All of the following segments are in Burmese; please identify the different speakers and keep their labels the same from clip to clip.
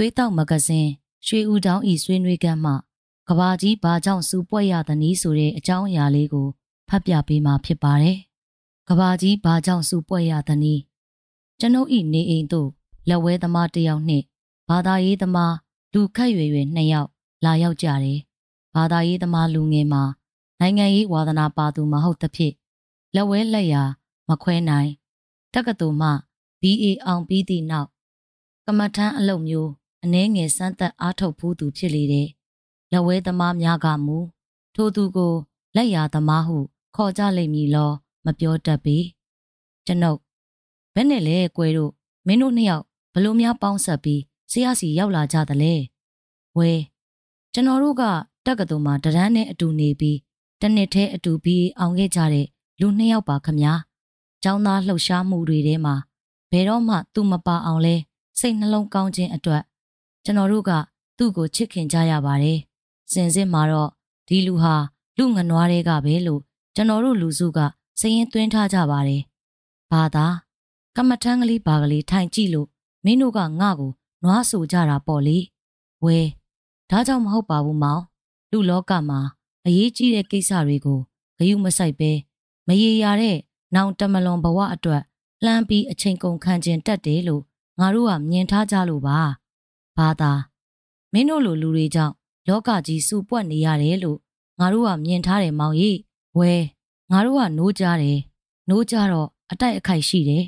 Speaker 1: သွေးတောက်မဂဇင်းရွှေဦးတောင်းဤဆွေးနွေးကမ်းမှကဘာကြီးဘာကြောင့်စူပွက်ရသနည်းဆိုတဲ့အကြောင်းအရာလေးကိုဖတ်ပြပေးမှာဖြစ်ပါတယ်။ကဘာကြီးဘာကြောင့်စူပွက်ရသနည်းကျွန်ုပ်ဤနေအိမ်သို့လက်ဝဲသမားတစ်ယောက်နှင့်ဘာသာရေးသမားလူခက်ရွယ်ရွယ်နှစ်ယောက်လာရောက်ကြတယ်။ဘာသာရေးသမားလူငယ်မှာနိုင်ငံရေးဝါသနာပါသူမဟုတ်သဖြင့်လက်ဝဲလက်ရာမခွဲနိုင်တက္ကသိုလ်မှ BA အောင်ပြီးသည့်နောက်ကမထမ်းအလုပ်မျိုး အနှဲငယ်စမ်းသက်အားထုတ်ဖို့သူဖြစ်လေတယ်။လက်ဝဲသမားများကမူထိုသူကိုလက်ရာသမားဟု ခေါ်ကြလိမ့်မည်လော မပြောတတ်ပေ။ကျွန်ုပ်ဘယ်နဲ့လဲကွယ်တို့မင်းတို့နှစ်ယောက်ဘလို့များပေါင်းဆက်ပြီးဆရာစီရောက်လာကြသလဲ။ဝဲကျွန်တော်တို့ကတက္ကသိုလ်မှာတရန်းနဲ့အတူနေပြီးတနှစ်ထဲအတူပြီးအောင်ခဲ့ကြတဲ့လူနှစ်ယောက်ပါခမညာ။ကျောင်းသားလှုပ်ရှားမှုတွေထဲမှာဘယ်တော့မှသူမပါအောင်လဲစိတ်နှလုံးကောင်းခြင်းအတွက် ကျွန်တော်တို့ကသူ့ကိုချစ်ခင်ကြရပါတယ်။စင်စစ်မှာတော့ဒီလူဟာလူငနွားတွေကပဲလို့ကျွန်တော်တို့လူစုကစရင်သွင်းထားကြပါတယ်။ဘာသာကမ္မထန်းကလေးဘာကလေးထိုင်ကြည့်လို့မင်းတို့ကငါ့ကိုနွားဆိုကြတာပေါ့လေ။ဝဲဒါကြောင့်မဟုတ်ပါဘူးမောင်။လူလောကမှာအရေးကြီးတဲ့ကိစ္စတွေကိုဂယုမဆိုင်ပဲမရေရာတဲ့နောင်တမလွန်ဘဝအတွက်လှမ်းပြီးအချိန်ကုန်ခံခြင်းတက်တယ်လို့ငါတို့ကမြင်ထားကြလို့ပါ ဘာသာမင်းတို့လိုလူတွေကြောင့်လောကကြီးစူပွက်နေရတယ်လို့ငါတို့ကမြင်ထားတယ်မောင်ကြီးဝဲငါတို့ကနိုးကြတယ်နိုးကြတော့အတိုက်အခိုက်ရှိတယ်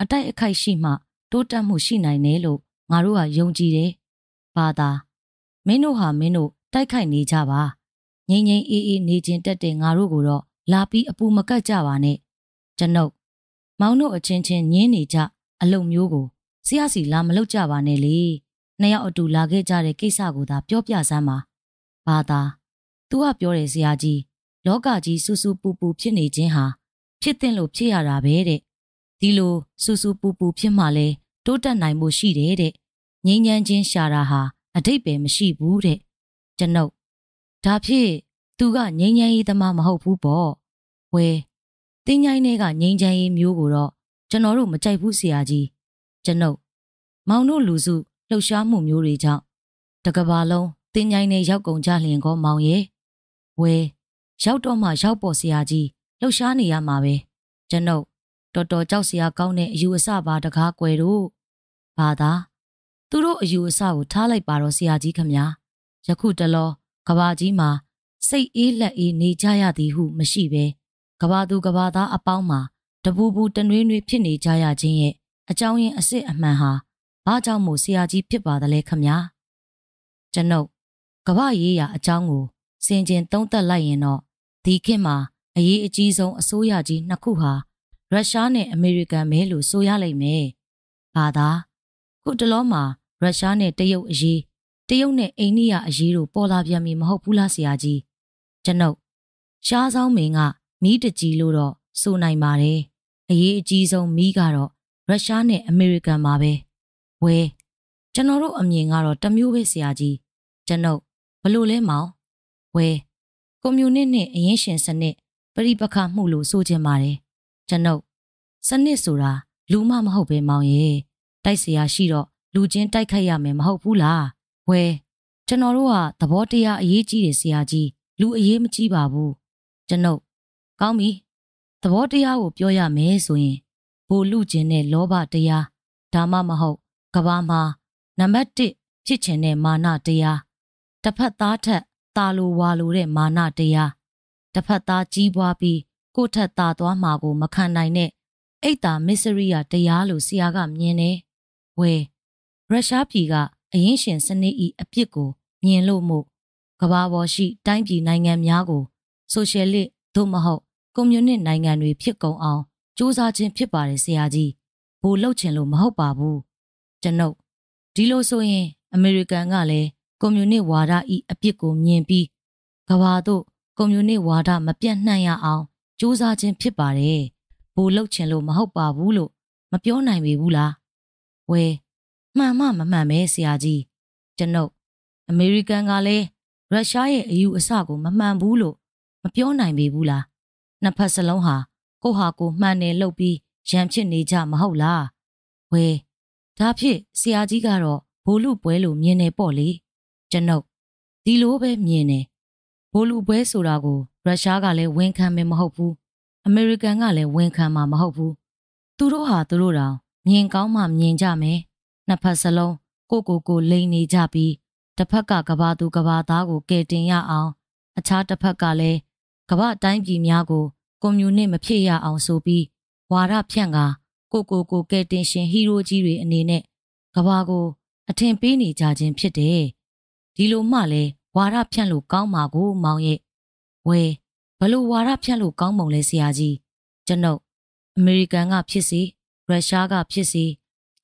Speaker 1: အတိုက်အခိုက်ရှိမှတိုးတက်မှုရှိနိုင်တယ်လို့ငါတို့ကယုံကြည်တယ်ဘာသာမင်းတို့ဟာမင်းတို့တိုက်ခိုက်နေကြပါငိမ့်ငိမ့်အေးအေးနေခြင်းတက်တဲ့ငါတို့ကိုတော့လာပြီးအပူမကတ်ကြပါနဲ့ကျွန်ုပ်မောင်တို့အချင်းချင်းညင်းနေကြအလုံမျိုးကိုဆရာစီလာမလုပ်ကြပါနဲ့လေ နှစ်ယောက်အတူလာခဲ့ကြတဲ့ကိစ္စကိုသာပြောပြစမ်းပါဘာသာသူကပြောတယ်ဆရာကြီးလောကကြီးစူးစူးပူပူဖြစ်နေခြင်းဟာဖြစ်တဲ့လို့ဖြစ်ရတာပဲတဲ့ဒီလိုစူးစူးပူပူဖြစ်မှလဲတိုးတက်နိုင်မှုရှိတယ်တဲ့ငြိမ်းချမ်းခြင်းရှာတာဟာအတိတ်ပဲမရှိဘူးတဲ့ကျွန်ုပ်ဒါဖြစ်သူကငြိမ်းချမ်းရေးသမားမဟုတ်ဘူးပေါ့ဝဲတင်းញိုင်းတွေကငြိမ်းချမ်းရေးမျိုးကိုတော့ကျွန်တော်တို့မကြိုက်ဘူးဆရာကြီးကျွန်ုပ်မောင်တို့လူစု လှုပ်ရှားမှုမျိုးတွေကြောင့်တကဘာလုံးတင်းញိုင်းနဲ့ရောက်ကုန်ကြလျင်ကောမောင်ရဲ့ဝဲရောက်တော့မှရောက်ပေါ်ဆရာကြီးလှုပ်ရှားနေရမှာပဲကျွန်ုပ်တော်တော်ကြောက်စရာကောင်းတဲ့အယူအဆပါတကားကွယ်တို့ဘာသာသူတို့အယူအဆကိုထားလိုက်ပါတော့ဆရာကြီးခမညာယခုတလောကဘာကြီးမှာစိတ်အေးလက်အေးနေကြရသည်ဟုမရှိပဲကဘာသူကဘာသားအပေါင်းမှာတပူပူတနွေးနွေးဖြစ်နေကြရခြင်းရဲ့အကြောင်းရင်းအစ်စ်အမှန်ဟာ ဘာကြောင့်မို့ဆရာကြီးဖြစ်ပါသလဲခမညာကျွန်ုပ်ကဘာရေးရာအကြောင်းကိုစင်ကျင်သုံးသပ်လိုက်ရင်တော့ဒီခေတ်မှာအရေးအကြီးဆုံးအစိုးရကြီးနှစ်ခုဟာရုရှားနဲ့အမေရိကန်ပဲလို့ဆိုရလိမ့်မယ်။ဘာသာခုတလောမှာရုရှားနဲ့တရုတ်အရေးတရုတ်နဲ့အိန္ဒိယအရေးတို့ပေါ်လာပြန်ပြီမဟုတ်ဘူးလားဆရာကြီး။ကျွန်ုပ်ရှားဆောင်မင်းကမီးတကြီးလို့တော့ဆိုနိုင်ပါတယ်။အရေးအကြီးဆုံးမီးကတော့ရုရှားနဲ့အမေရိကန်ပါပဲ။ ဝဲကျွန်တော်တို့အမြင်ကတော့တမျိုးပဲဆရာကြီး။ကျွန်ုပ်ဘလို့လဲမောင်။ဝဲကွန်မြူနစ်နဲ့အရင်ရှင်စနစ်ပရိပခမှုလို့ဆိုချင်ပါတယ်။ကျွန်ုပ်စနစ်ဆိုတာလူမမဟုတ်ပဲမောင်ရဲ့တိုက်เสียရှိတော့လူချင်းတိုက်ခိုက်ရမယ်မဟုတ်ဘူးလား။ဝဲကျွန်တော်တို့ကသဘောတရားအရေးကြီးတယ်ဆရာကြီးလူအရေးမကြီးပါဘူး။ကျွန်ုပ်ကောင်းပြီသဘောတရားကိုပြောရမယ်ဆိုရင်ဘိုလ်လူကျင်တဲ့လောဘတရားဒါမှမဟုတ် ကဘာမှာနံပါတ်1ဖြစ်ချင်တဲ့မာနတရားတစ်ဖက်သားထက်တာလိုဝါလိုတဲ့မာနတရားတစ်ဖက်သားကြီးပွားပြီးကိုယ့်ထက်တာသွားမှာကို မခံနိုင်တဲ့အိတ်တာမစ္စရိယတရားလို့ဆရာကမြင်တယ်ဝဲရုရှားပြည်ကအရင်ရှင်စနစ်ဤအပြစ်ကို မြင်လို့မို့ကဘာပေါ်ရှိ တိုင်းပြည်နိုင်ငံများကိုဆိုရှယ်လစ်သို့မဟုတ်ကွန်မြူနစ်နိုင်ငံတွေဖြစ်ကုန်အောင်စူးစမ်းခြင်းဖြစ်ပါတယ်ဆရာကြီးဘို့လှုပ်ချင်လို့မဟုတ်ပါဘူး ကျွန်ုပ်ဒီလိုဆိုရင် အမေရိကန်ကလည်းကွန်မြူနစ်ဝါဒဤအပြစ်ကိုမြင်ပြီးကဘာတို့ကွန်မြူနစ်ဝါဒမပြတ်နှံ့ရအောင်စူးစမ်းခြင်းဖြစ်ပါတယ်ဘို့လှုပ်ချင်လို့မဟုတ်ပါဘူးလို့မပြောနိုင်ပေဘူးလားဝဲမှန်မှမမှန်ပဲဆရာကြီးကျွန်ုပ်အမေရိကန်ကလည်းရုရှားရဲ့အယူအဆကိုမမှန်ဘူးလို့မပြောနိုင်ပေဘူးလားနှစ်ဖက်စလုံးဟာကိုဟာကိုမှန်တယ်လို့ပြီးရံဖြစ်နေကြမဟုတ်လားဝဲ ဒါဖြစ်ဆရာကြီးကတော့ဘိုလ်လူပွဲလို့မြင်နေပေါ့လေကျွန်ုပ်ဒီလိုပဲမြင်နေဘိုလ်လူပွဲဆိုတာကိုရုရှားကလည်းဝန်ခံမယ်မဟုတ်ဘူးအမေရိကန်ကလည်းဝန်ခံမှာမဟုတ်ဘူးသူတို့ဟာသူတို့တောင်မြင်ကောင်းမှမြင်ကြမယ်နှစ်ဖက်စလုံးကိုကိုကိုလိန်နေကြပြီးတစ်ဖက်ကကဘာသူကဘာသားကိုကယ်တင်ရအောင် အခြားတစ်ဖက်ကလည်းကမ္ဘာတိုင်းပြည်များကိုကွန်မြူနစ်မဖြစ်ရအောင်ဆိုပြီးဝါဒဖြန့်က ကိုကိုကိုကယ်တင်ရှင်ဟီးရိုးကြီးတွေအနေနဲ့ကဘာကိုအထင်ပေးနေကြခြင်းဖြစ်တယ်။ဒီလိုမှလည်းဝါဒဖြန့်လို့ကောင်းမှာကိုမောင်ရဲ့ဝဲဘလို့ဝါဒဖြန့်လို့ကောင်းမုံလဲဆရာကြီးကျွန်ုပ်အမေရိကန်ကဖြစ်စီရုရှားကဖြစ်စီ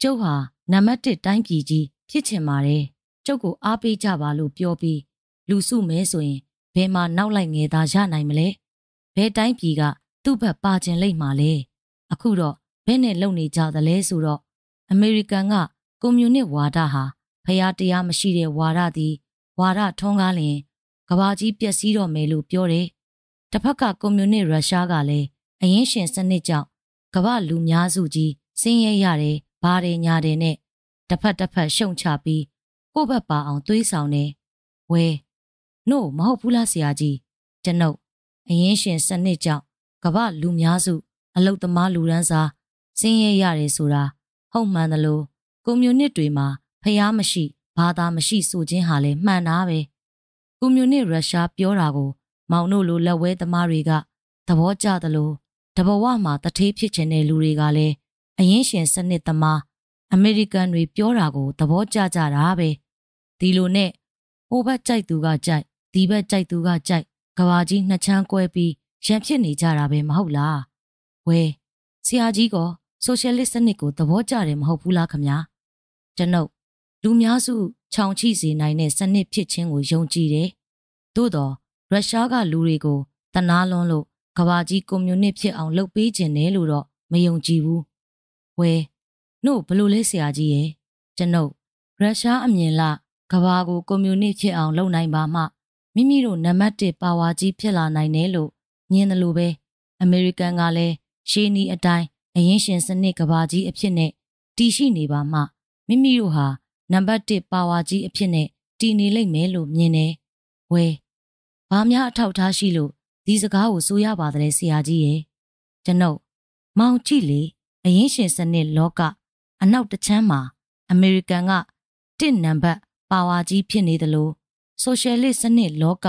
Speaker 1: ကျုပ်ဟာနံပါတ်1တိုင်းပြည်ကြီးဖြစ်ချင်ပါတယ်။ကျုပ်ကိုအားပေးကြပါလို့ပြောပြီးလူစုမဲဆိုရင်ဘယ်မှာနောက်လိုက်ငယ်သားရနိုင်မလဲ။ဘယ်တိုင်းပြည်ကသူ့ဘက်ပါကျင်လိမ့်မှာလဲ။အခုတော့ ဘယ်နဲ့လုံနေကြသလဲဆိုတော့အမေရိကန်ကကွန်မြူနစ်ဝါဒဟာဖျားတရားမရှိတဲ့ဝါဒသည်ဝါဒထုံးကားလျင်ကဘာကြီးပျက်စီးတော့မယ်လို့ပြောတယ်။တစ်ဖက်ကကွန်မြူနစ်ရုရှားကလည်းအရင်ရှင်စနစ်ကြောင့်ကမ္ဘာလူများစုကြီးဆင်းရဲရတယ်ဘာတွေညာတယ်နဲ့တစ်ဖက်တစ်ဖက်ရှုံချပြီးကိုယ့်ဘက်ပါအောင်သွေးဆောင်နေဝဲနို့မဟုတ်ဘူးလားဆရာကြီးကျွန်ုပ်အရင်ရှင်စနစ်ကြောင့်ကမ္ဘာလူများစု အလုတ်သမားလူရန်စာ ဆင်းရဲရတယ်ဆိုတာဟုတ်မှန်တယ်လို့ကွန်မြူနစ်တွေမှာဖျားမရှိဘာသာမရှိဆိုခြင်းဟာလည်းမှန်တာပဲကွန်မြူနစ်ရုရှားပြောတာကို မောင်တို့လိုလက်ဝဲသမားတွေကသဘောကျသလိုတဘဝမှာတထေးဖြစ်ချင်တဲ့လူတွေကလည်းအရင်ရှင်စနစ်သမားအမေရိကန်တွေပြောတာကိုသဘောကျကြတာပဲဒီလိုနဲ့ဟိုဘက်ကြိုက်သူကကြိုက်ဒီဘက်ကြိုက်သူကကြိုက်ကဘာကြီးနှစ်ချမ်းကွဲပြီးရံဖြစ်နေကြတာပဲမဟုတ်လားဝဲဆရာကြီးက ဆိုရှယ်လစ်စနစ်ကိုသဘောကျတယ်မဟုတ်ဘူးလားခမညာကျွန်ုပ်လူများစုခြောင်ချိစေနိုင်တဲ့စနစ်ဖြစ်ခြင်းကိုယုံကြည်တယ်သို့တော့ရုရှားကလူတွေကိုတနာလွန်းလို့ကဘာကြီးကွန်မြူနစ်ဖြစ်အောင်လုပ်ပေးခြင်းနဲ့လို့တော့မယုံကြည်ဘူးဝဲနို့ဘလို့လဲဆရာကြီးရဲ့ကျွန်ုပ်ရုရှားအမြင်လကဘာကိုကွန်မြူနစ်ဖြစ်အောင်လုပ်နိုင်ပါမှမိမိတို့နံပါတ်1ပါဝါကြီးဖြစ်လာနိုင်တယ်လို့ညင်းတယ်လို့ပဲအမေရိကန်ကလည်းရှေးနီးအတိုင်း အရင်ရှင်စနစ်ကဘာကြီးအဖြစ်နဲ့တည်ရှိနေပါမှမိမိတို့ဟာနံပါတ်1ပါဝါကြီးအဖြစ်နဲ့တည်နေလိမ့်မယ်လို့မြင်တယ်ဝဲဘာများအထောက်ထားရှိလို့ဒီစကားကိုဆိုရပါတဲ့ဆရာကြီးရဲ့ကျွန်ုပ်မောင်ကြည့်လေအရင်ရှင်စနစ်လောကအနောက်တချမ်းမှာအမေရိကန်ကတစ်နံပါတ်ပါဝါကြီးဖြစ်နေတယ်လို့ဆိုရှယ်လစ်စနစ်လောက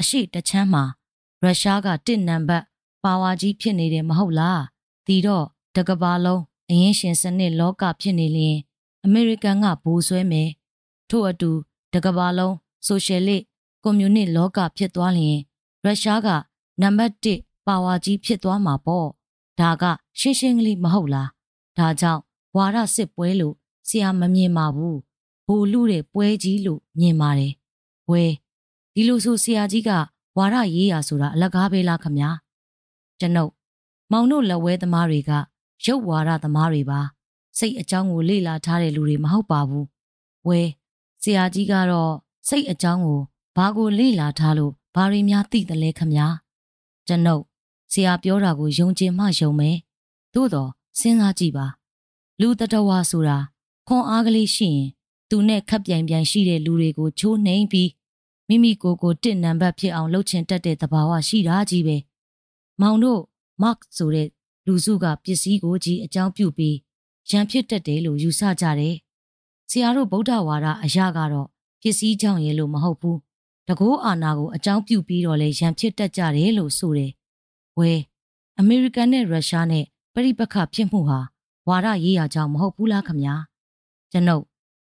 Speaker 1: အရှိတချမ်းမှာရုရှားကတစ်နံပါတ်ပါဝါကြီးဖြစ်နေတယ်မဟုတ်လားဒီတော့ တကဘာလုံးအရင်ရှင်စနစ်လောကဖြစ်နေလျင်အမေရိကန်ကဘိုးဆွဲမယ်ထို့အတူတကဘာလုံးဆိုရှယ်လစ်ကွန်မြူနစ်လောကဖြစ်သွားလျင်ရုရှားကနံပါတ်1ပါဝါကြီးဖြစ်သွားမှာပေါ့ဒါကရှင်းရှင်းကလေးမဟုတ်လားဒါကြောင့်ဝါရစစ်ပွဲလို့ဆရာမမြင်ပါဘူးဘိုလ်လူတဲ့ပွဲကြီးလို့မြင်ပါတယ်ဝဲဒီလိုဆိုဆရာကြီးကဝါရရေးရဆိုတာအလကားပဲလားခမညာကျွန်ုပ်မောင်တို့လက်ဝဲသမားတွေက ရုပ်ဝါရသမားတွေပါစိတ်အကြောင်းကိုလေ့လာထားတဲ့လူတွေမဟုတ်ပါဘူးဝဲဆရာကြီးကတော့စိတ်အကြောင်းကိုဘာကိုလေ့လာထားလို့ဘာတွေများသိတယ်လဲခမညာကျွန်ုပ်ဆရာပြောတာကိုယုံကြည်မှယုံမယ်သို့တော့စဉ်းစားကြည့်ပါ လူတတဝါဆိုတာခွန်အားကလေးရှိရင်သူနဲ့ခပ်ပြိုင်ပြိုင်ရှိတဲ့လူတွေကိုချိုးနှိမ်ပြီးမိမိကိုယ်ကိုတစ်နံပါတ်ဖြစ်အောင်လှုပ်ချင်တတ်တဲ့သဘာဝရှိတာကြီးပဲမောင်တို့မတ်ဆိုတဲ့ လူစုကပစ္စည်းကိုကြီးအကြောင်းပြုပြီးရန်ဖြစ်တတ်တယ်လို့ယူဆကြတယ်ဆရာတို့ဗုဒ္ဓဝါဒအရာကတော့ပစ္စည်းကြောင့်ရဲ့လို့မဟုတ်ဘူးတကောအာနာကိုအကြောင်းပြုပြီးတော့လေရန်ဖြစ်တတ်ကြတယ်လို့ဆိုတယ်ဝဲအမေရိကန်နဲ့ရုရှားနဲ့ပြိပခဖြစ်မှုဟာဝါဒရေးရာကြောင့်မဟုတ်ဘူးလားခမညာကျွန်ုပ်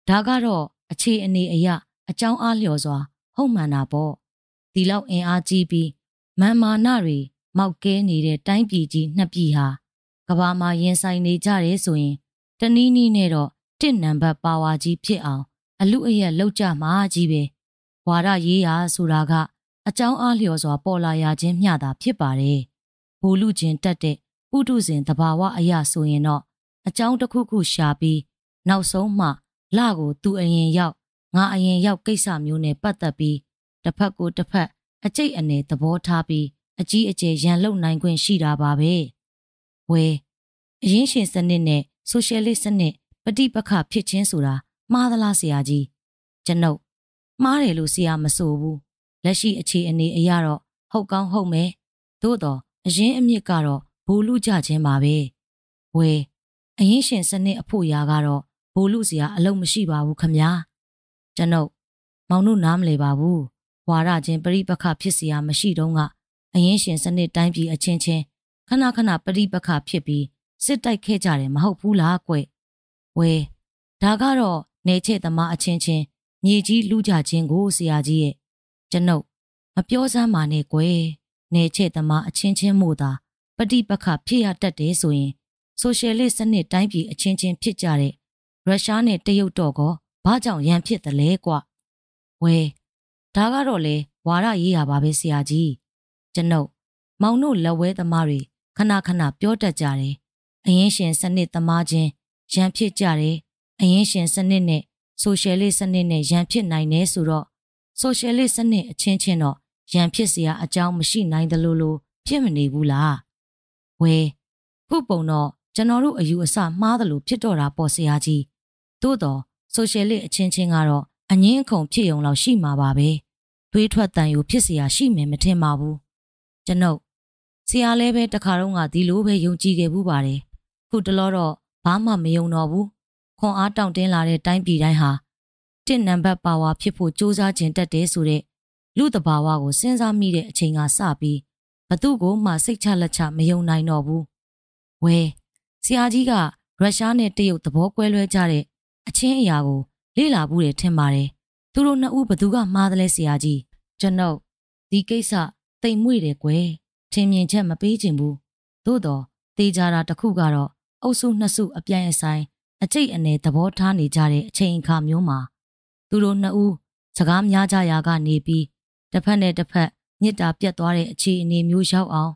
Speaker 1: ဒါကတော့အခြေအနေအရအကြောင်းအားလျော်စွာဟုတ်မှန်တာပေါ့ဒီလောက်အင်အားကြီးပြီးမန်မာနတွေ မောက်ကဲနေတဲ့တိုင်းပြည်ကြီးနှစ်ပြည်ဟာကဘာမှာရင်ဆိုင်နေကြတယ်ဆိုရင်တနည်းနည်းနဲ့တော့တစ်နံပါတ်ပါဝါကြီးဖြစ်အောင် အလူအယက်လောက်ကြမှာကြီးပဲဝါဒရေးရာဆိုတာကအကြောင်းအားလျော်စွာပေါ်လာရခြင်းမျှတာဖြစ်ပါတယ်ဘူလူချင်းတက်တဲ့ပုထုဇဉ်တဘာဝအရာဆိုရင်တော့အကြောင်းတစ်ခုခုရှာပြီးနောက်ဆုံးမှလကိုသူအရင်ရောက်ငါအရင်ရောက်ကိစ္စမျိုးနဲ့ပတ်သက်ပြီးတစ်ဖက်ကိုတစ်ဖက်အကျိတ်အနေသဘောထားပြီး အကြီးအကျယ်ရန်လုံနိုင်ခွင့်ရှိတာပါပဲ။ဝဲအရင်ရှင်စနစ်နဲ့ဆိုရှယ်လစ်စနစ်ပฏิပက္ခဖြစ်ခြင်းဆိုတာမှားသလားဆရာကြီး။ကျွန်ုပ်မှားတယ်လို့ဆရာမဆိုဘူး။လက်ရှိအခြေအနေအရတော့ဟုတ်ကောင်းဟုတ်မယ်။သို့တော့အရင်အမြစ်ကတော့ဘူလူကြခြင်းပါပဲ။ဝဲအရင်ရှင်စနစ်အဖို့ရာကတော့ဘူလူစရာအလုံးမရှိပါဘူးခမညာ။ကျွန်ုပ်မောင်တို့နားမလဲပါဘူး။ဝါရချင်းပြိပခဖြစ်စရာမရှိတော့က အရင်ရှင်စနစ်တိုင်းပြည်အချင်းချင်းခဏခဏပရိပခဖြစ်ပြီးစစ်တိုက်ခဲ့ကြတယ်မဟုတ်ဘူးလားကွဝဲဒါကတော့နေချေသမားအချင်းချင်းမြေကြီးလူကြခြင်းကိုဆရာကြီးရဲ့ကျွန်ုပ်မပြောစမ်းပါနဲ့ကွယ်နေချေသမားအချင်းချင်းမို့သာပฏิပက္ခဖြစ်ရတတ်တယ်ဆိုရင်ဆိုရှယ်လစ်စနစ်တိုင်းပြည်အချင်းချင်းဖြစ်ကြတဲ့ရုရှားနဲ့တရုတ်တော့ကဘာကြောင့်ရန်ဖြစ်တယ်လဲကွဝဲဒါကတော့လေဝါရရေးရပါပဲဆရာကြီး ကျွန်ုပ်မောင်တို့လက်ဝဲသမားတွေခဏခဏပြောတတ်ကြတယ်အရင်ရှင်စနစ်သမားချင်းရန်ဖြစ်ကြတယ်အရင်ရှင်စနစ်နဲ့ဆိုရှယ်လစ်စနစ်နဲ့ရန်ဖြစ်နိုင်တယ်ဆိုတော့ဆိုရှယ်လစ်စနစ်အချင်းချင်းတော့ရန်ဖြစ်စရာအကြောင်းမရှိနိုင်သလိုလိုဖြစ်မနေဘူးလားဝဲခုပုံတော့ကျွန်တော်တို့အယူအဆမှားသလိုဖြစ်တော့တာပေါ့ဆရာကြီးသို့တော့ဆိုရှယ်လစ်အချင်းချင်းကတော့အငင်းအခုံဖြစ်ုံလောက်ရှိမှာပါပဲသွေးထွက်တန်ယူဖြစ်စရာရှိမယ်မထင်ပါဘူး ကျွန်ုပ်ဆရာလည်းပဲတခါတော့ငါဒီလိုပဲယုံကြည်ခဲ့ဘူးပါတယ်ခုတလောတော့ဘာမှမယုံတော့ဘူးခွန်အားတောင့်တင်းလာတဲ့တိုင်းပြည်တိုင်းဟာတစ်နံပါတ်ပါဝါဖြစ်ဖို့စ조사ခြင်းတက်တယ်ဆိုတဲ့လူတဘာဝကိုစဉ်းစားမိတဲ့အချိန်ကစပြီးဘသူ့ကိုမှစိတ်ချလက်ချမယုံနိုင်တော့ဘူးဝဲဆရာကြီးကရုရှားနဲ့တရုတ်သဘောကွဲလွဲကြတဲ့အချင်းအရာကို လေ့လာဘူးတယ်ထင်ပါတယ်သူတို့နှစ်ဦးဘသူကမှားတယ်လဲဆရာကြီးကျွန်ုပ်ဒီကိစ္စ တိမ်မွေ့တယ်ကွယ်ထင်မြင်ချက်မပေးချင်ဘူးသို့တော့တေးကြတာတစ်ခုကတော့အုပ်စုနှစ်စုအပြိုင်အဆိုင်အကျိတ်အနေသဘောထားနေကြတဲ့အချိန်အခါမျိုးမှာသူတို့နှစ်ဦးစကားများကြရာကနေပြီးတစ်ဖက်နဲ့တစ်ဖက်ညစ်တာပြတ်သွားတဲ့အခြေအနေမျိုးရောက်အောင်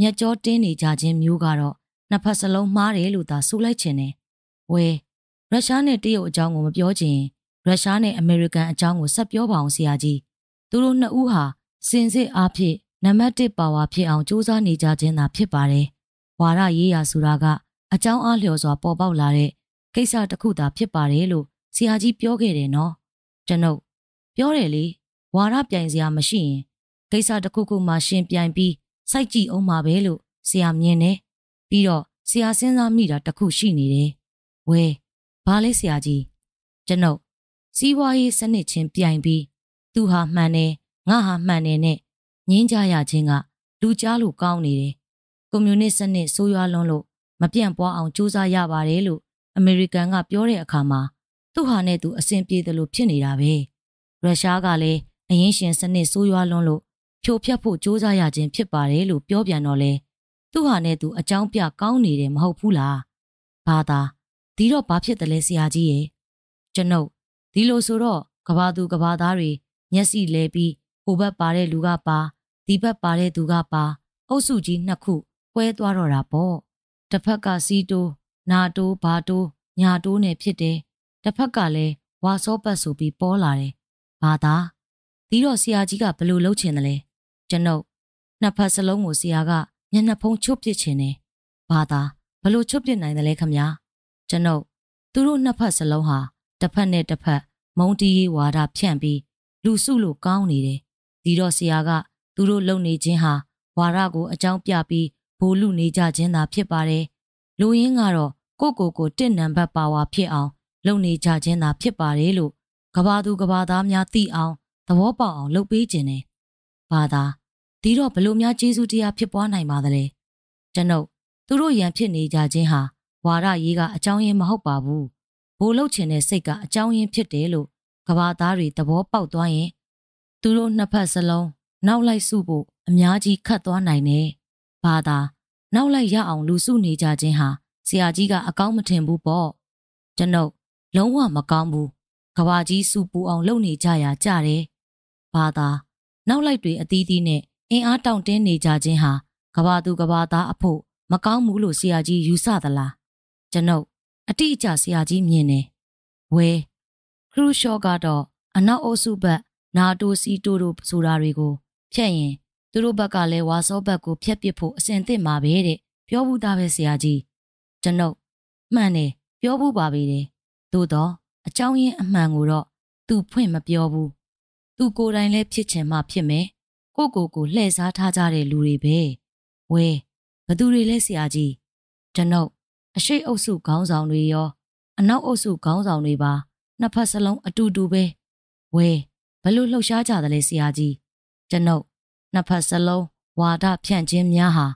Speaker 1: ညက်ကြောတင်းနေကြခြင်းမျိုးကတော့နှစ်ဖက်စလုံးမှားတယ်လို့သာဆိုလိုက်ချင်တယ်။ဝဲရုရှားနဲ့တရုတ်အကြောင်းကိုမပြောချင်ရုရှားနဲ့အမေရိကန်အကြောင်းကိုဆက်ပြောပါအောင်ဆရာကြီး။သူတို့နှစ်ဦးဟာ စင်စစ်အားဖြင့်နံပါတ်1ပါဝါဖြစ်အောင်စူးစမ်းနေကြခြင်းသာဖြစ်ပါတယ်။ဝါရရေးရာဆိုတာကအကြောင်းအားလျော်စွာပေါ်ပေါက်လာတဲ့ကိစ္စတစ်ခုသာဖြစ်ပါတယ်လို့ဆရာကြီးပြောခဲ့တယ်နော်ကျွန်ုပ်ပြောတယ်လေဝါရပြိုင်စရာမရှိရင်ကိစ္စတစ်ခုခုမှရှင်ပြိုင်ပြီးစိုက်ကြည့်အောင်ပါပဲလို့ဆရာမြင်တယ်ပြီးတော့ဆရာစဉ်းစားမိတာတစ်ခုရှိနေတယ်ဝဲဘာလဲဆရာကြီးကျွန်ုပ်စီးပွားရေးစနစ်ချင်းပြိုင်ပြီးသူဟာမှန်တယ် ငါဟာမှန်တယ်နဲ့ငင်းကြရခြင်းကလူကြားလို့ကောင်းနေတယ်ကွန်မြူနစ်စနစ်ဆိုးရွားလွန်းလို့မပြန့်ပွားအောင်ကြိုးစားရပါတယ်လို့အမေရိကန်ကပြောတဲ့အခါမှာသူ့ဟာနဲ့သူအဆင်ပြေတယ်လို့ဖြစ်နေတာပဲရုရှားကလည်းအရင်ရှင်စနစ်ဆိုးရွားလွန်းလို့ဖြိုဖျက်ဖို့ကြိုးစားရခြင်းဖြစ်ပါတယ်လို့ပြောပြန်တော့လေသူ့ဟာနဲ့သူအကြောင်းပြကောင်းနေတယ်မဟုတ်ဘူးလားဘာသာဒီတော့ဘာဖြစ်တယ်လဲဆရာကြီးရဲ့ကျွန်ုပ်ဒီလိုဆိုတော့ကဘာသူကဘာသားတွေမျက်စိလဲပြီး ဟိုဘက်ပါတဲ့လူကပါဒီဘက်ပါတဲ့သူကပါအုပ်စုကြီးနှစ်ခုကွဲသွားတော့တာပေါ့တစ်ဖက်ကစီတိုးနာတိုးဘာတိုးညာတိုးနဲ့ဖြစ်တယ်တစ်ဖက်ကလည်းဝါစောပတ်ဆိုပြီးပေါ်လာတယ်ဘာသာဒီတော့ဆရာကြီးကဘလို့လှုပ်ချင်တယ်လဲကျွန်ုပ်နှစ်ဖက်စလုံးကိုဆရာကမျက်နှာဖုံးချွတ်ပစ်ချင်တယ်ဘာသာဘလို့ချွတ်ပစ်နိုင်တယ်လဲခမညာကျွန်ုပ်သူတို့နှစ်ဖက်စလုံးဟာတစ်ဖက်နဲ့တစ်ဖက်မုံတီးရေးဝါဒဖြန့်ပြီးလူစုလို့ကောင်းနေတယ် ဒီတော့ဆရာက သူတို့လုံနေခြင်းဟာဝါရကိုအကြောင်းပြပြီးဘိုလ်လူနေကြခြင်းသာဖြစ်ပါတယ်လူရင်းကတော့ကိုကိုကိုတစ်နံပါတ်ပါဝါဖြစ်အောင် လုပ်နေကြခြင်းသာဖြစ်ပါတယ်လို့ကဘာသူကဘာသားများသိအောင်သဘောပေါက်အောင်လုပ်ပေးခြင်းနဲ့ဘာသာဒီတော့ဘလို့များကျေးဇူးတရားဖြစ်ပွားနိုင်ပါသလဲကျွန်ုပ်သူတို့ရန်ဖြစ်နေကြခြင်းဟာဝါရရေးကအကြောင်းရင်းမဟုတ်ပါဘူးဘိုလ်လုတ်ချင်တဲ့စိတ်ကအကြောင်းရင်းဖြစ်တယ်လို့ကဘာသားတွေသဘောပေါက်သွားရင် သူတို့နှစ်ဖက်စလုံးနောက်လိုက်စုဖို့အများကြီးခတ်သွားနိုင်တယ်ဘာသာနောက်လိုက်ရအောင်လူစုနေကြခြင်းဟာဆရာကြီးကအကောင်းမထင်ဘူးပေါ့ကျွန်ုပ်လုံးဝမကောင်းဘူးကဘာကြီးစုပူအောင်လုပ်နေကြရကြတယ်ဘာသာနောက်လိုက်တွေအသီးသီးနဲ့အင်အားတောင့်တင်းနေကြခြင်းဟာကဘာသူကဘာသားအဖို့မကောင်းဘူးလို့ဆရာကြီးယူဆသလားကျွန်ုပ်အတိအကျဆရာကြီးမြင်တယ်ဝဲခရူရှော့ကတော့အနောက်အုပ်စုဘက် နာတိုစီတိုတို့ဆိုတာတွေကိုဖြတ်ရင်သူတို့ဘက်ကလည်းဝါစောဘက်ကိုဖျက်ပစ်ဖို့အစဉ်သင့်မှာပဲတဲ့ပြောဘူးသားပဲဆရာကြီးကျွန်ုပ်မှန်တယ်ပြောဘူးပါပြီတဲ့သို့တော့အကြောင်းရင်းအမှန်ကိုတော့သူဖွင့်မပြောဘူးသူကိုယ်တိုင်လည်းဖြစ်ချင်မှဖြစ်မယ်ကိုကိုကိုလှည့်စားထားကြတဲ့လူတွေပဲဝဲဘသူတွေလဲဆရာကြီးကျွန်ုပ်အရှိတ်အုပ်စုခေါင်းဆောင်တွေရော အနောက်အုပ်စုခေါင်းဆောင်တွေပါနှစ်ဖက်စလုံးအတူတူပဲဝဲ ဘလို့လှုပ်ရှားကြတယ်လဲဆရာကြီးကျွန်ုပ်နှစ်ဖက်စလုံးဝါဒဖြန့်ခြင်းများဟာ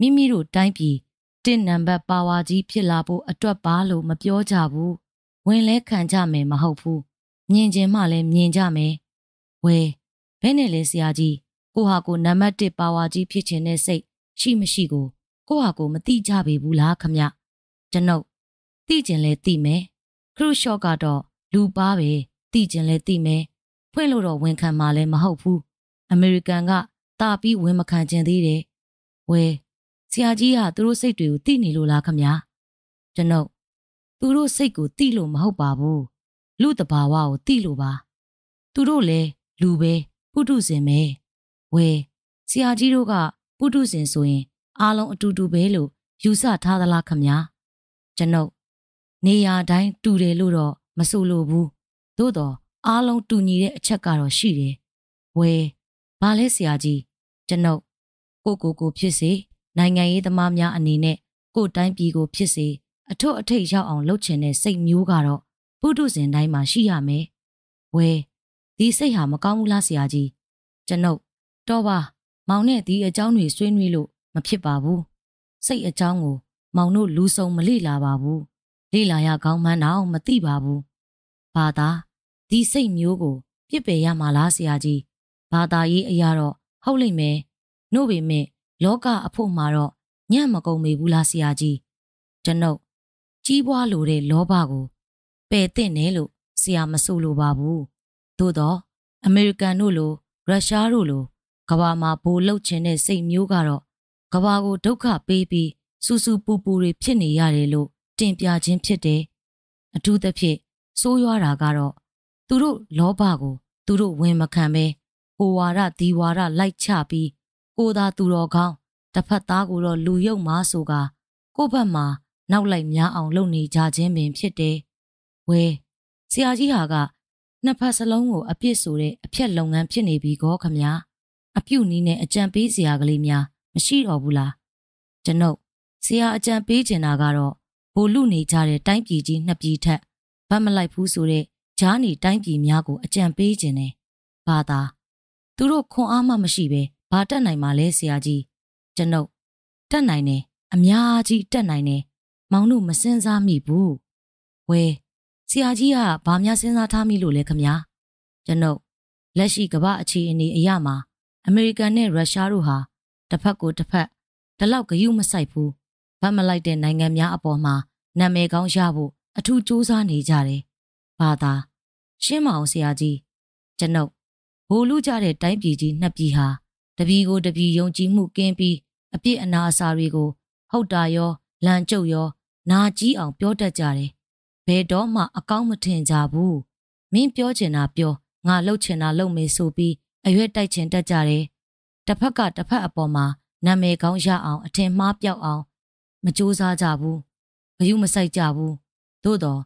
Speaker 1: မိမိတို့တိုင်းပြည်တစ်နံပါတ်ပါဝါကြီးဖြစ်လာဖို့အတွက်ပါလို့မပြောကြဘူးဝင်လဲခံကြမယ်မဟုတ်ဘူးမြင်ခြင်းမှလည်းမြင်ကြမယ်ဝဲဘယ်နဲ့လဲဆရာကြီးကိုဟာကိုနံပါတ်1ပါဝါကြီးဖြစ်ခြင်းနဲ့စိတ်ရှိမရှိကိုကိုဟာကိုမတိကြပေဘူးလားခမကျွန်ုပ်တိကျင်လဲတိမယ်ခရုရှော့ကတော့လူပါပဲတိကျင်လဲတိမယ် ဖွင့်လို့တော့ဝန်ခံမှာလည်းမဟုတ်ဘူးအမေရိကန်ကတာပြီးဝန်မခံခြင်းသေးတယ်ဝဲဆရာကြီးကသူတို့စိတ်တွေကိုတိနေလို့လားခမကျွန်ုပ်သူတို့စိတ်ကိုတိလို့မဟုတ်ပါဘူးလူတဘာဝကိုတိလို့ပါ သူတို့လည်းလူပဲပုထုဇဉ်ပဲဝဲဆရာကြီးတို့ကပုထုဇဉ်ဆိုရင်အားလုံးအတူတူပဲလို့ယူဆထားသလားခမညာကျွန်ုပ်နေရာတိုင်းတူတယ်လို့တော့မဆိုလိုဘူးသို့တော့ အားလုံးတူညီတဲ့အချက်ကတော့ရှိတယ်ဝဲဘာလဲဆရာကြီးကျွန်ုပ်ကိုကိုကိုဖြစ်စေနိုင်ငံရေးသမားများအနေနဲ့ကိုတိုင်းပြည်ကိုဖြစ်စေအထွတ်အထိပ်ရောက်အောင်လုပ်ချင်တဲ့စိတ်မျိုးကတော့ပုထုဇဉ်တိုင်းမှာရှိရမယ်ဝဲဒီစိတ်ဟာမကောင်းဘူးလားဆရာကြီးကျွန်ုပ်တော့ပါမောင်နဲ့ဒီအကြောင်းတွေဆွေးနွေးလို့မဖြစ်ပါဘူးစိတ်အကြောင်းကိုမောင်တို့လူစုံမလေ့လာပါဘူးလေ့လာရကောင်းမှန်းတော့မသိပါဘူးဘာသာ ဒီစိတ်မျိုးကိုပြစ်ပယ်ရမှာလားဆရာကြီးဘာသာရေးအရာတော့ဟုတ်လိမ့်မယ်နှုတ်ပေမဲ့လောကအဖို့မှာတော့ညံ့မကုန်မေဘူးလားဆရာကြီးကျွန်ုပ်ကြီးပွားလိုတဲ့လောဘကိုပယ်သင့်တယ်လို့ဆရာမဆိုလိုပါဘူးသို့တော့အမေရိကန်တို့လိုရုရှားတို့လိုကဘာမှာဘိုးလှုပ်ခြင်းတဲ့စိတ်မျိုးကတော့ကဘာကိုဒုက္ခပေးပြီးစူစူပူပူတွေဖြစ်နေရတယ်လို့တင်ပြခြင်းဖြစ်တယ်။အထူးသဖြင့်စိုးရွားတာကတော့ သူတို့လောဘကိုသူတို့ဝင်မခံပဲဟိုဝါဒဒီဝါဒလိုက်ချပြီးကိုသာသူတော်ကောင်းတစ်ဖက်သားကိုတော့လူယုံမာဆိုကကိုဘက်မှာနောက်လိုက်များအောင်လုပ်နေကြခြင်းပင်ဖြစ်တယ်။ဝဲဆရာကြီးဟာကနှစ်ဖက်စလုံးကိုအပြစ်ဆိုတဲ့အဖြက်လုပ်ငန်းဖြစ်နေပြီကောခမညာ။အပြုတ်နီးနဲ့အကြံပေးစရာကလေးများမရှိတော့ဘူးလားကျွန်ုပ်ဆရာအကြံပေးချင်တာကတော့ဘိုလ်လူနေကြတဲ့တိုင်းပြည်ကြီးနှစ်ပြည်ထက်ဗတ်မလိုက်ဘူးဆိုတဲ့ ဂျားနီတိုင်းပြည်များကိုအကြံပေးခြင်းနဲ့ဘာသာသူတို့ခွန်အားမှမရှိပဲဘာတက်နိုင်မှာလဲဆရာကြီးကျွန်ုပ်တက်နိုင်တယ်အများကြီးတက်နိုင်တယ်မောင်တို့မစင်စားမိဘူးဝဲဆရာကြီးကဘာများစဉ်းစားထားမိလို့လဲခမညာကျွန်ုပ်လက်ရှိကမ္ဘာအခြေအနေအရမှာအမေရိကန်နဲ့ရုရှားတို့ဟာတစ်ဖက်ကိုတစ်ဖက်ဒီလောက်ဂယုမဆိုင်ဘူးဗတ်မလိုက်တဲ့နိုင်ငံများအပေါ်မှာနာမည်ကောင်းရဖို့အထူးစူးစမ်းနေကြတယ်။ ဘာသာရှင်းမအောင်ဆရာကြီးကျွန်ုပ်ဘိုလ်လူကြတဲ့တိုင်းပြည်ကြီးနှစ်ပြည်ဟာတပြည်ကိုတပြည်ယုံကြည်မှုကင်းပြီးအပြစ်အနာအစာတွေကို ဟုတ်တာရောလန်ကျုပ်ရော နာကြီးအောင်ပြောတတ်ကြတယ်။ဘယ်တော့မှအကောင်းမထင်ကြဘူး။မင်းပြောချင်တာပြောငါလှုပ်ချင်တာလှုပ်မေဆိုပြီးအရွက်တိုက်ချင်တတ်ကြတယ်။တစ်ဖက်ကတစ်ဖက်အပေါ်မှာနာမည်ကောင်းရအောင်အထင်မှားပြောက်အောင် မကြိုးစားကြဘူး။ဘယူမဆိုင်ကြဘူး။သို့တော့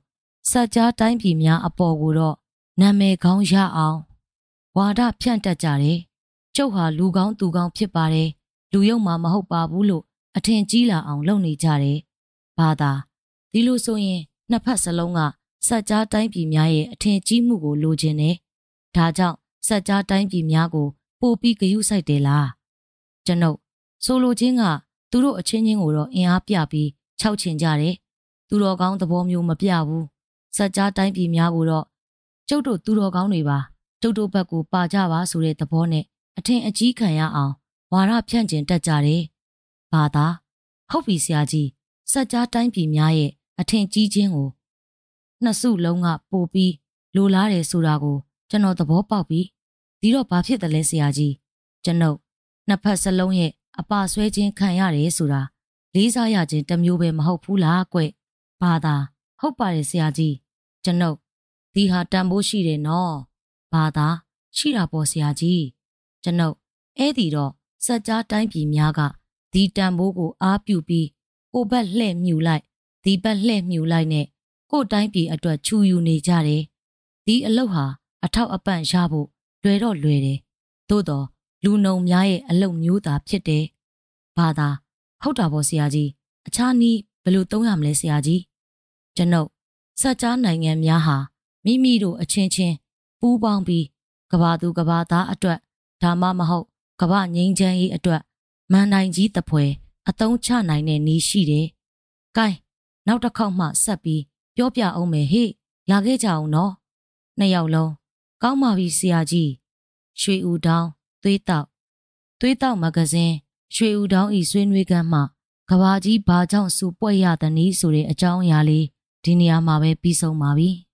Speaker 1: စัจ जा တိုင်းပြည်များအပေါ်ကိုတော့နာမည်ကောင်းရအောင်ဝါဒဖြန့်တတ်ကြတယ်။ကျုပ်ဟာလူကောင်းသူကောင်းဖြစ်ပါတယ်။လူယုံမှာမဟုတ်ပါဘူးလို့အထင်ကြီးလာအောင်လုပ်နေကြတယ်။ဘာသာဒီလိုဆိုရင်နှစ်ဖက်စလုံးကစัจ जा တိုင်းပြည်များရဲ့အထင်ကြီးမှုကိုလိုချင်တယ်။ဒါကြောင့်စက်ကြားတိုင်းပြည်များကိုပိုပြီးဂရုစိုက်တယ်လားကျွန်ုပ်ဆိုလိုချင်းကသူတို့အချင်းချင်းကိုတော့အင်အားပြပြီးခြောက်ချင်ကြတယ်သူတော်ကောင်းသဘောမျိုးမပြဘူး စက်ကြားတိုင်းပြည်များကိုတော့ကျုပ်တို့သူတော်ကောင်းတွေပါကျုပ်တို့ဘက်ကိုပါကြပါဆိုတဲ့သဘောနဲ့အထင်အကြီးခံရအောင်ဝါရဖြန့်ကျင်တတ်ကြတယ်ဘာသာဟုတ်ပြီဆရာကြီးစက်ကြားတိုင်းပြည်များရဲ့အထင်ကြီးခြင်းကိုနှစ်စုလုံးကပိုပြီးလိုလားတယ်ဆိုတာကိုကျွန်တော်သဘောပေါက်ပြီဒီတော့ဘာဖြစ်တယ်လဲဆရာကြီးကျွန်ုပ်နှစ်ဖက်စလုံးရဲ့အပါဆွဲခြင်းခံရတယ်ဆိုတာလေးစားရခြင်းတမျိုးပဲမဟုတ်ဘူးလားကွဘာသာဟုတ်ပါတယ်ဆရာကြီး ကျွန်ုပ်ဒီဟာတန်ဖိုးရှိတယ်နော်ဘာသာရှိတာပေါ့ဆရာကြီးကျွန်ုပ်အဲ့ဒီတော့စက်ကြားတိုင်းပြည်များကဒီတန်ဖိုးကိုအားပြုပြီးကိုဘက်လှဲ့မြူလိုက်ဒီဘက်လှဲ့မြူလိုက်နဲ့ကို့တိုင်းပြည်အတွက်ချူယူနေကြတယ်ဒီအလုပ်ဟာအထောက်အပံ့ရဖို့လွယ်တော့လွယ်တယ်သို့တော့လူနှုံများရဲ့အလုပ်မျိုးသာဖြစ်တယ်ဘာသာဟုတ်တာပေါ့ဆရာကြီးအခြားနည်းဘယ်လိုသုံးရမလဲဆရာကြီးကျွန်ုပ် စက်ကြားနိုင်ငံများဟာမိမိတို့အချင်းချင်းပူးပေါင်းပြီးကဘာသူကဘာသားအတွက်ဒါမှမဟုတ်ကဘာငိမ့်ချမ်းရေးအတွက်မန်နိုင်ကြီးတပွဲအတုံးချနိုင်တဲ့နည်းရှိတယ်။ကဲနောက်တစ်ခေါက်မှဆက်ပြီးပြောပြအောင်မယ်ဟေ့လာခဲ့ကြအောင်နော်။နှစ်ယောက်လုံးကောင်းပါပြီဆရာကြီး။ရွှေဦးတောင်းသွေးတောက်သွေးတောက်မဂဇင်းရွှေဦးတောင်းဤဆွေးနွေးခန်းမှကဘာကြီးဘာကြောင့်စူပွက်ရသနည်းဆိုတဲ့အကြောင်းအရာလေး ဒီနေရာမှာပဲပြီးဆုံးပါပြီ။